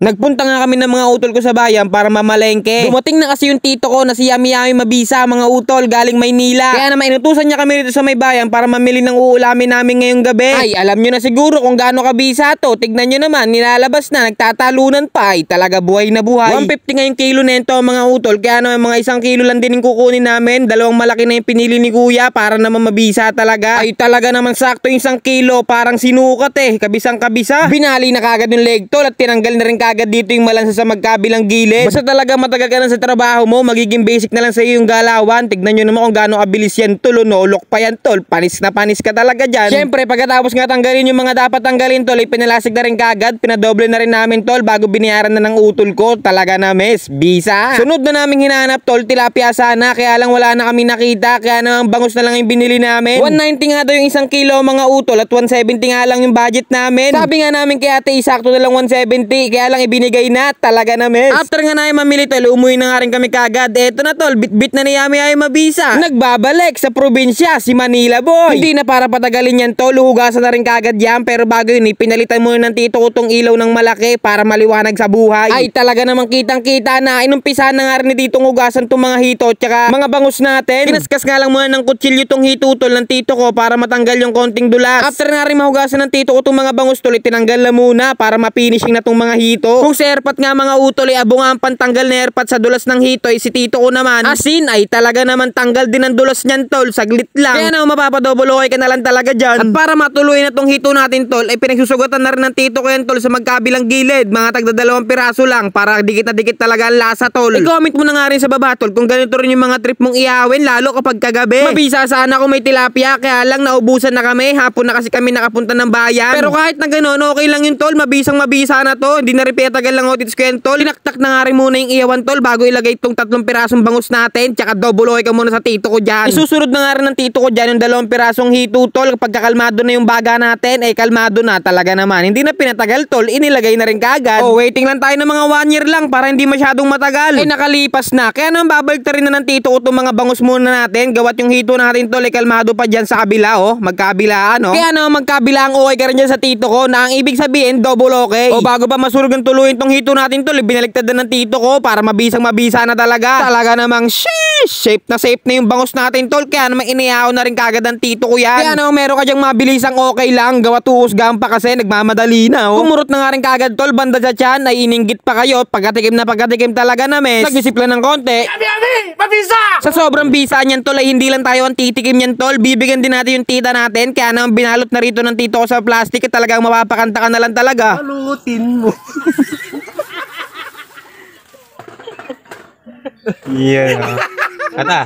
Nagpunta nga kami ng mga utol ko sa bayan para mamalengke. Dumating na kasi yung tito ko na si Yami Yami Mabisa, mga utol, galing Maynila. Kaya naman inutusan niya kami dito sa may bayan para mamili ng uulamin namin ngayong gabi. Ay, alam nyo na siguro kung gaano kabisa to. Tignan nyo naman, nilalabas na, nagtatalunan pa. Ay, talaga buhay na buhay. 150 nga yung kilo nito mga utol. Kaya naman mga isang kilo lang din yung kukunin namin. Dalawang malaki na yung pinili ni kuya para naman mabisa talaga. Ay, talaga naman sakto yung isang kilo. Parang sinukat eh. Kabisang kabisa. Binali na kagad yung leg tol at tinanggal na rin kagad dito yung malansa sa magkabilang gilid. Basta talaga matagal ka na sa trabaho mo, magiging basic na lang sa iyo yung galawan. Tignan nyo naman kung gaano kabilis yan tol. Nolok pa yan tol. Panis na panis ka talaga dyan. Siyempre, pagkatapos nga tanggalin yung mga dapat tanggalin tol, ay pinalasig na rin kagad. Pinadoble na rin namin tol bago binayaran na ng utol ko. Talaga na mes. Bisa. Sunod na namin hinanap tol, tilapia sana. Kaya lang wala na kami nakita. Kaya naman bangus na lang yung binili namin. 190 nga daw yung isang kilo mga utol at 170 nga lang yung budget namin. Sabi nga namin kay ate, isakto na lang 170. Kaya lang ibinigay na. Talaga na mes. After nga na mamili tol, umuwi na nga rin kami kagad. Eto na tol, bit-bit na ni Yami ay mabisa. Nagbabalik sa probinsya, si Manila boy. Hindi na para patagalin yan tol, hugasan na rin kagad yan. Pero bago yun, pinalitan muna ng tito ko tong ilaw ng malaki para maliwanag sa buhay. Ay talaga namang kitang kita na inumpisa na nga rin ni titong hugasan tong mga hito tsaka mga bangus natin. Pinaskas nga lang muna ng kutsilyo tong hito tol ng tito ko para matanggal yung konting dulas. After nga rin mahugasan ng tito ko tong mga bangus tol, tinanggal na muna para ma-finishing na tong mga hito. Kung si Erpat nga mga utol ay abong ang pantanggal na Erpat sa dulas ng hito ay si tito ko naman. Asin ay talaga naman tanggal din ang dulas niyan tol, saglit lang. Kaya na mapapadouble okay ka na lang talaga dyan. At para matuloy na tong hito natin tol, ay pinagsusugatan na rin ng tito ko yan tol sa magkabilang gilid. Mga tagda dalawang piraso lang para dikit na dikit talaga ang lasa tol. I-comment mo na nga rin sa baba tol kung ganito rin yung mga trip mong iawin lalo kapag kagabi. Mabisa sana kung may tilapia kaya lang naubusan na kami. Hapon na kasi kami nakapunta ng bayan. Pero kahit na gano'n, okay lang yun tol. Mabisang mabisa na to. Hindi na rin pinatagal lang otis ko yan tol. Tinaktak na nga rin muna yung iyawan tol bago ilagay itong tatlong pirasong bangus natin. Tsaka double ka muna sa tito ko dyan. Isusunod na nga rin ng tito ko dyan yung dalawang pirasong hito tol. Kapag kakalmado na yung baga natin, ay kalmado na talaga naman. Hindi na pinatagal tol. Inilagay na rin kagad. Oh, waiting lang tayo ng mga one year lang para hindi masyadong matagal. Ay nakalipas na. Kaya naman babalik rin na ng tito ko itong mga bangus muna natin. Gawat yung hito natin tol ay kalmado pa dyan sa kabila oh. Magkabilaan oh. Kaya naman magkabilaan okay ka rin dyan sa tito ko na ang ibig sabihin double okay. O bago pa masurog ang tuluyin tong hito natin tol, binaliktad na ng tito ko para mabisang mabisa na talaga. Talaga namang sheesh! Safe na safe na yung bangus natin tol. Kaya naman iniyaw na rin kagad ang tito ko yan. Kaya naman meron ka dyang mabilisang okay lang. Gawa tuhusgan pa kasi nagmamadali na oh. Kumurot na nga rin kagad tol. Banda sa tiyan ay ininggit pa kayo. Pagkatikim na pagkatikim talaga na mes. Nag-isip lang ng konti. Yami, yami! Mabisa! Sa sobrang bisa niyan tol ay hindi lang tayo ang titikim niyan tol. Bibigyan din natin yung tita natin. Kaya naman binalot na rito ng tito ko sa plastic at talagang mapapakanta ka na lang talaga. Palutin mo. Yeah. Ata.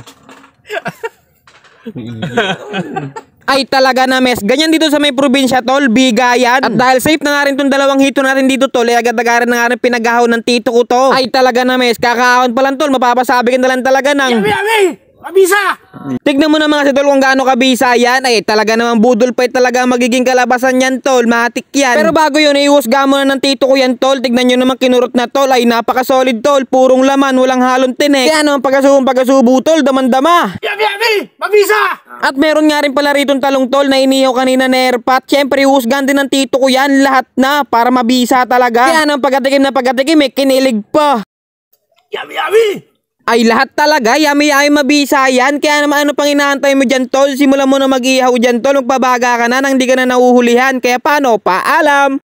Ay talaga na mes. Ganyan dito sa may probinsya tol, bigayan. At dahil safe na nga rin tong dalawang hito natin dito tol, ay agad-agaran na nga rin pinagahon ng tito ko to. Ay talaga na mes, kakahon pa lang tol, mapapasabi ka na lang talaga ng... Yami, yami! Mabisa! Tignan mo na mga tol kung gaano kabisa yan. Ay talaga naman budol pa talaga magiging kalabasan yan tol. Matik yan. Pero bago yun, iusga mo na ng tito ko yan tol. Tignan nyo naman kinurot na tol. Ay napaka-solid tol. Purong laman, walang halong tinik. Kaya naman pagkasubong pagkasubo tol, damandama. Yami, yami! Mabisa! At meron nga rin pala rito talong tol na inihaw kanina na airpat. Siyempre, husgan din ng tito ko yan. Lahat na para mabisa talaga. Kaya nang pagkatikim na pagkatikim, eh, kinilig pa. Yami, yami! Ay lahat talaga, yami yami mabisa yan. Kaya naman ano pang inaantay mo dyan tol? Simulan mo na mag-ihaw dyan tol. Magpabaga ka na nang di ka na nahuhulihan. Kaya paano? Paalam!